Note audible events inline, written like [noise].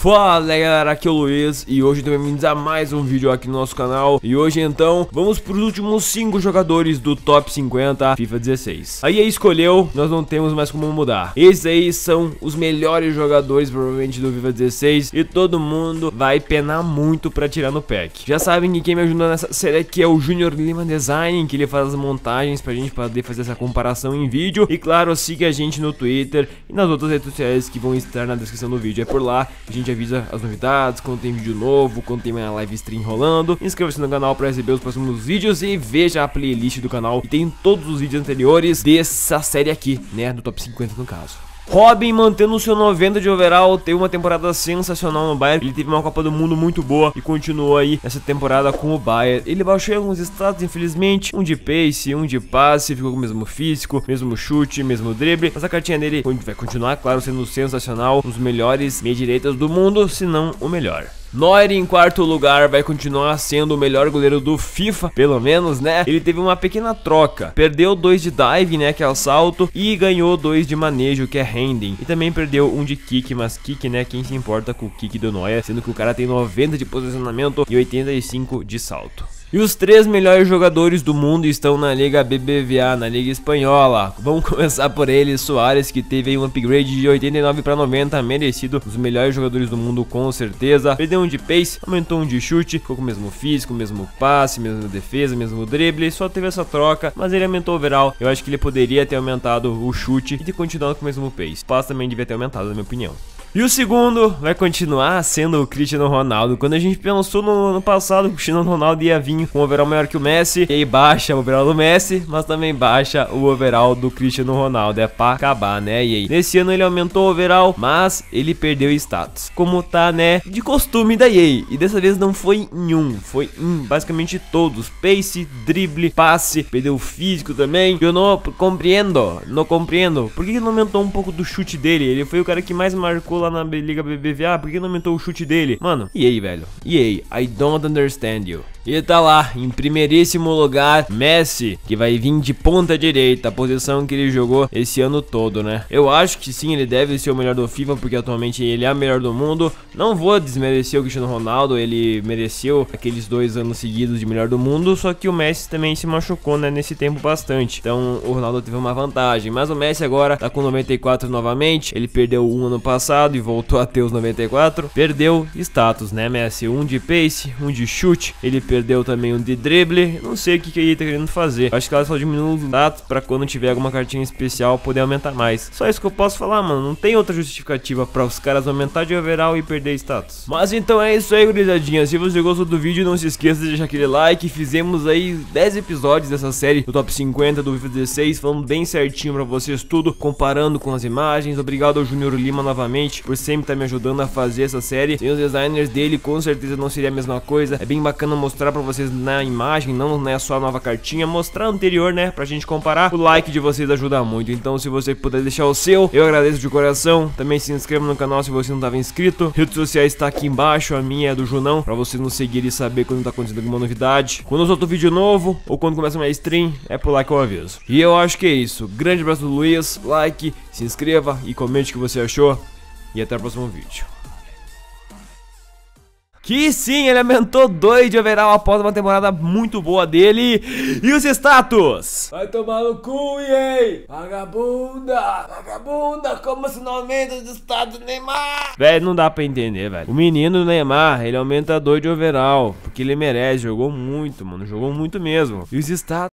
Fala galera, aqui é o Luiz e hoje também bem-vindos a mais um vídeo aqui no nosso canal. E hoje então, vamos para os últimos 5 jogadores do Top 50 FIFA 16 Aí escolheu, nós não temos mais como mudar. Esses aí são os melhores jogadores provavelmente do FIFA 16 E todo mundo vai penar muito para tirar no pack. Já sabem que quem me ajuda nessa série aqui é o Junior Lima Design Que ele faz as montagens pra gente poder fazer essa comparação em vídeo. E claro, siga a gente no Twitter e nas outras redes sociais que vão estar na descrição do vídeo. É por lá que a gente avisa as novidades, quando tem vídeo novo, quando tem uma live stream rolando. Inscreva-se no canal para receber os próximos vídeos e veja a playlist do canal. Tem todos os vídeos anteriores dessa série aqui, né, do top 50 no caso. Robin mantendo o seu 90 de overall, teve uma temporada sensacional no Bayern. Ele teve uma Copa do Mundo muito boa e continuou aí essa temporada com o Bayern. Ele baixou alguns status, infelizmente, um de pace, um de passe, ficou com o mesmo físico, mesmo chute, mesmo drible. Mas a cartinha dele vai continuar, claro, sendo sensacional, um dos melhores meia-direitas do mundo, se não o melhor. Neuer em quarto lugar vai continuar sendo o melhor goleiro do FIFA, pelo menos, né? Ele teve uma pequena troca, perdeu dois de dive, né, que é o salto, e ganhou dois de manejo, que é handing. E também perdeu um de kick, mas kick, né, quem se importa com o kick do Neuer, sendo que o cara tem 90 de posicionamento e 85 de salto. E os três melhores jogadores do mundo estão na Liga BBVA, na Liga Espanhola. Vamos [laughs] começar por ele, Soares, que teve um upgrade de 89 para 90, merecido, os melhores jogadores do mundo com certeza. Perdeu um de pace, aumentou um de chute, ficou com o mesmo físico, mesmo passe, mesma defesa, mesmo drible, só teve essa troca, mas ele aumentou o overall. Eu acho que ele poderia ter aumentado o chute e ter continuado com o mesmo pace. O passe também devia ter aumentado, na minha opinião. E o segundo vai continuar sendo o Cristiano Ronaldo. Quando a gente pensou no, no passado o Cristiano Ronaldo ia vir com um overall maior que o Messi, e aí baixa o overall do Messi, mas também baixa o overall do Cristiano Ronaldo. É pra acabar, né? E aí, nesse ano ele aumentou o overall, mas ele perdeu status. Como tá, né? De costume da EA. E dessa vez não foi em um, foi em basicamente todos: pace, drible, passe, perdeu o físico também. Eu não compreendo, não compreendo. Por que ele aumentou um pouco do chute dele? Ele foi o cara que mais marcou lá na Liga BBVA, por que não aumentou o chute dele? Mano, e aí, velho? E aí? I don't understand you. E tá lá, em primeiríssimo lugar, Messi, que vai vir de ponta direita, a posição que ele jogou esse ano todo, né? Eu acho que sim, ele deve ser o melhor do FIFA, porque atualmente ele é o melhor do mundo. Não vou desmerecer o Cristiano Ronaldo, ele mereceu aqueles dois anos seguidos de melhor do mundo, só que o Messi também se machucou, né, nesse tempo bastante. Então o Ronaldo teve uma vantagem, mas o Messi agora tá com 94 novamente, ele perdeu um ano passado e voltou a ter os 94. Perdeu status, né, Messi? Um de pace, um de chute, ele perdeu perdeu também um de drible. Não sei o que, que ele tá querendo fazer. Acho que ela só diminui os dados pra quando tiver alguma cartinha especial poder aumentar mais. Só isso que eu posso falar, mano. Não tem outra justificativa pra os caras aumentar de overall e perder status. Mas então é isso aí, gurizadinha. Se você gostou do vídeo, não se esqueça de deixar aquele like. Fizemos aí 10 episódios dessa série do Top 50 do FIFA 16, falando bem certinho pra vocês tudo, comparando com as imagens. Obrigado ao Junior Lima novamente por sempre estar tá me ajudando a fazer essa série. Sem os designers dele, com certeza não seria a mesma coisa. É bem bacana mostrar mostrar pra vocês na imagem, não é só a nova cartinha, mostrar a anterior, né, pra gente comparar. O like de vocês ajuda muito, então se você puder deixar o seu, eu agradeço de coração. Também se inscreva no canal se você não estava inscrito. Redes sociais está aqui embaixo, a minha é do Junão, pra você nos seguir e saber quando tá acontecendo alguma novidade. Quando eu solto vídeo novo, ou quando começa uma stream, é por lá que eu aviso. E eu acho que é isso. Grande abraço do Luiz, like, se inscreva e comente o que você achou. E até o próximo vídeo. Que sim, ele aumentou 2 de overall após uma temporada muito boa dele. E os status? Vai tomar no cu, EA! Vagabunda! Vagabunda! Como se não aumenta os status do Neymar? Velho, não dá pra entender, velho. O menino Neymar, ele aumenta 2 de overall. Porque ele merece, jogou muito, mano. Jogou muito mesmo. E os status?